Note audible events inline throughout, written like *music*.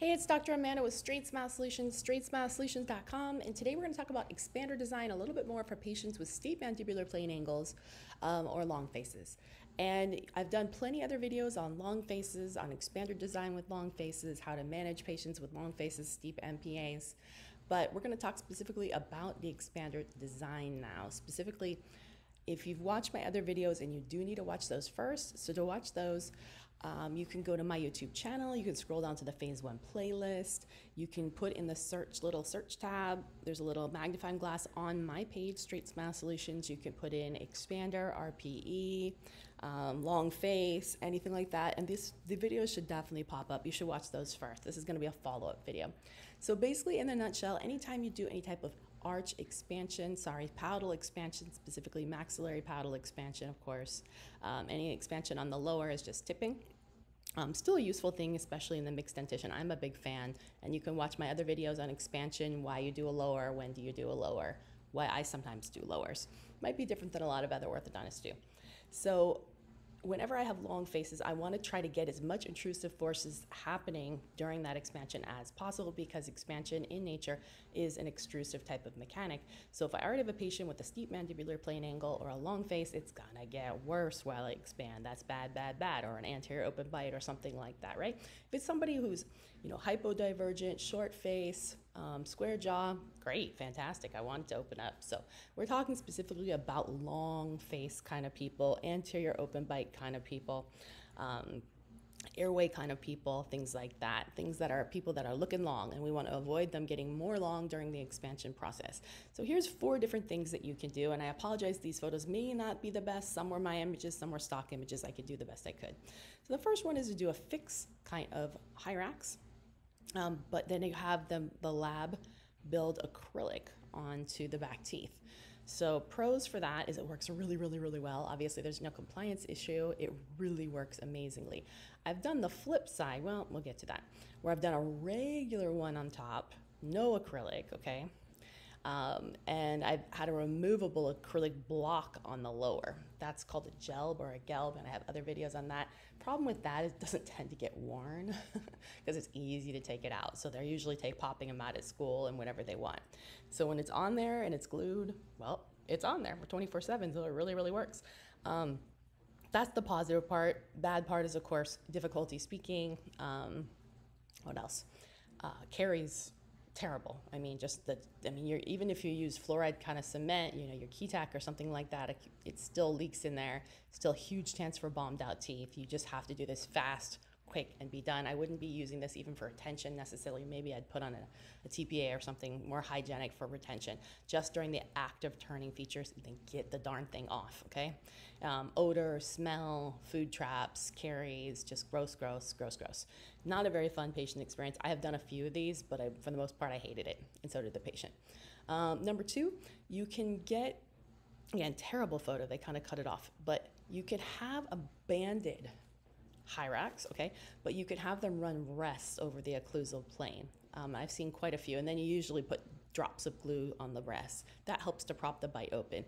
Hey, it's Dr. Amanda with Straight Smile Solutions, straightsmilesolutions.com, and today we're going to talk about expander design a little bit more for patients with steep mandibular plane angles um, or long faces. And I've done plenty other videos on long faces, on expander design with long faces, how to manage patients with long faces, steep MPAs. But we're going to talk specifically about the expander design now, specifically if you've watched my other videos and you do need to watch those first, so to watch those, um, you can go to my YouTube channel. You can scroll down to the Phase 1 playlist. You can put in the search little search tab. There's a little magnifying glass on my page, Straight Smile Solutions. You can put in expander, RPE, um, long face, anything like that. And this, the videos should definitely pop up. You should watch those first. This is going to be a follow up video. So, basically, in a nutshell, anytime you do any type of arch expansion, sorry, palatal expansion, specifically maxillary palatal expansion, of course. Um, any expansion on the lower is just tipping. Um, still a useful thing, especially in the mixed dentition. I'm a big fan, and you can watch my other videos on expansion, why you do a lower, when do you do a lower, why I sometimes do lowers. Might be different than a lot of other orthodontists do. So whenever I have long faces, I want to try to get as much intrusive forces happening during that expansion as possible because expansion in nature is an extrusive type of mechanic. So if I already have a patient with a steep mandibular plane angle or a long face, it's gonna get worse while I expand. That's bad, bad, bad, or an anterior open bite or something like that, right? If it's somebody who's, you know, hypodivergent, short face, um, square jaw, great, fantastic. I want to open up. So we're talking specifically about long face kind of people, anterior open bite kind of people. Um, airway kind of people, things like that, things that are people that are looking long, and we want to avoid them getting more long during the expansion process. So here's four different things that you can do, and I apologize, these photos may not be the best. Some were my images, some were stock images. I could do the best I could. So the first one is to do a fix kind of Hyrax um, but then you have them, the lab build acrylic onto the back teeth. So pros for that is it works really, really, really well. Obviously, there's no compliance issue. It really works amazingly. I've done the flip side. Well, we'll get to that. Where I've done a regular one on top, no acrylic. Okay, um, and I've had a removable acrylic block on the lower. That's called a gelb or a gelb, and I have other videos on that. Problem with that is it doesn't tend to get worn *laughs* because it's easy to take it out. So they're usually take popping them out at school and whenever they want. So when it's on there and it's glued, well, it's on there for 24 7, so it really, really works. Um, that's the positive part. Bad part is, of course, difficulty speaking. Um, what else? Uh, caries terrible. I mean, just the, I mean, you're, even if you use fluoride kind of cement, you know, your Ketac or something like that, it, it still leaks in there. Still huge chance for bombed out teeth. You just have to do this fast, quick and be done. I wouldn't be using this even for retention necessarily. Maybe I'd put on a, a TPA or something more hygienic for retention just during the act of turning features and then get the darn thing off, okay? Um, odor, smell, food traps, caries, just gross, gross, gross, gross. Not a very fun patient experience. I have done a few of these, but I, for the most part, I hated it, and so did the patient. Um, number two, you can get, again, terrible photo, they kind of cut it off, but you could have a banded Hyrax, okay? But you could have them run rests over the occlusal plane. Um, I've seen quite a few, and then you usually put drops of glue on the rest. That helps to prop the bite open.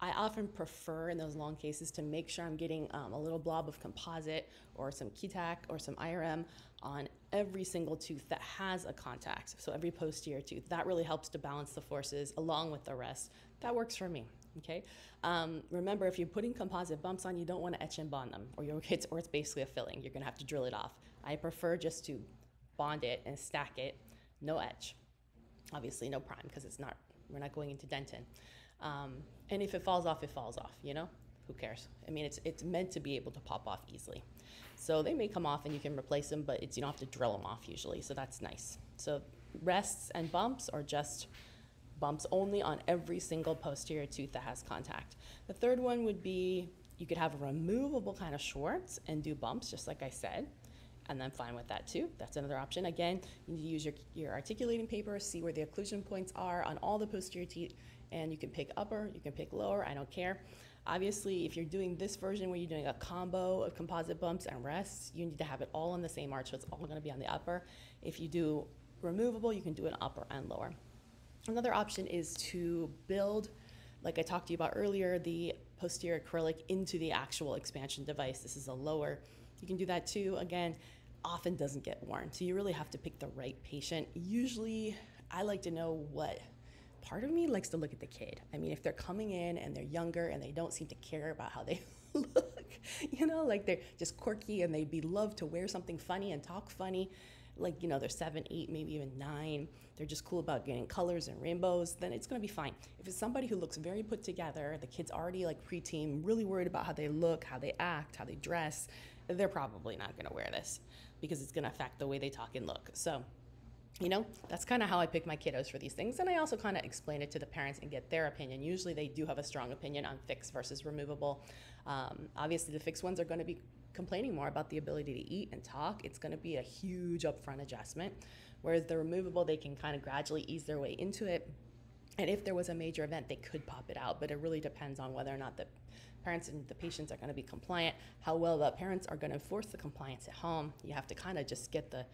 I often prefer in those long cases to make sure I'm getting um, a little blob of composite or some Ketac or some IRM on every single tooth that has a contact. So every posterior tooth. That really helps to balance the forces along with the rest. That works for me. Okay. Um, remember, if you're putting composite bumps on, you don't want to etch and bond them, or your *laughs* kids, or it's basically a filling. You're gonna have to drill it off. I prefer just to bond it and stack it, no etch. Obviously, no prime because it's not. We're not going into dentin. Um, and if it falls off, it falls off. You know, who cares? I mean, it's it's meant to be able to pop off easily. So they may come off and you can replace them, but it's you don't have to drill them off usually. So that's nice. So rests and bumps are just bumps only on every single posterior tooth that has contact. The third one would be you could have a removable kind of Schwarz and do bumps, just like I said, and then fine with that too. That's another option. Again, you need to use your, your articulating paper, see where the occlusion points are on all the posterior teeth, and you can pick upper, you can pick lower, I don't care. Obviously, if you're doing this version where you're doing a combo of composite bumps and rests, you need to have it all on the same arch, so it's all gonna be on the upper. If you do removable, you can do an upper and lower. Another option is to build, like I talked to you about earlier, the posterior acrylic into the actual expansion device. This is a lower. You can do that too. Again, often doesn't get worn. So you really have to pick the right patient. Usually, I like to know what part of me likes to look at the kid. I mean, if they're coming in and they're younger and they don't seem to care about how they *laughs* look, you know, like they're just quirky and they'd be loved to wear something funny and talk funny, like, you know, they're seven, eight, maybe even nine, they're just cool about getting colors and rainbows, then it's gonna be fine. If it's somebody who looks very put together, the kid's already like preteen, really worried about how they look, how they act, how they dress, they're probably not gonna wear this because it's gonna affect the way they talk and look. So, you know, that's kind of how I pick my kiddos for these things. And I also kind of explain it to the parents and get their opinion. Usually they do have a strong opinion on fixed versus removable. Um, obviously, the fixed ones are going to be complaining more about the ability to eat and talk. It's going to be a huge upfront adjustment. Whereas the removable, they can kind of gradually ease their way into it. And if there was a major event, they could pop it out, but it really depends on whether or not the parents and the patients are going to be compliant, how well the parents are going to enforce the compliance at home. You have to kind of just get the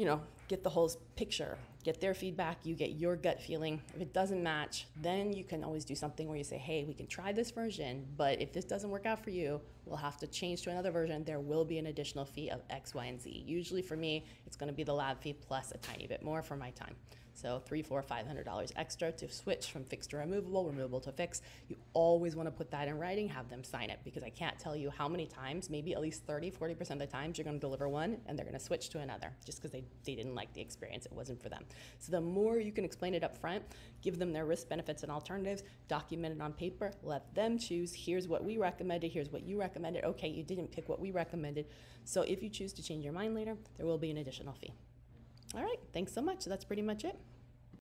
you know, get the whole picture, get their feedback, you get your gut feeling. If it doesn't match, then you can always do something where you say, hey, we can try this version, but if this doesn't work out for you, we'll have to change to another version. There will be an additional fee of X, Y, and Z. Usually for me, it's gonna be the lab fee plus a tiny bit more for my time. So three, four, five hundred dollars extra to switch from fixed to removable, removable to fixed. You always want to put that in writing, have them sign it because I can't tell you how many times, maybe at least 30, 40% of the times you're going to deliver one and they're going to switch to another just because they, they didn't like the experience. It wasn't for them. So the more you can explain it up front, give them their risk benefits and alternatives, document it on paper, let them choose. Here's what we recommended, here's what you recommended. Okay, you didn't pick what we recommended. So if you choose to change your mind later, there will be an additional fee. All right, thanks so much. That's pretty much it.